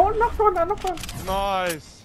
Oh, knocked one, I knocked one. Nice.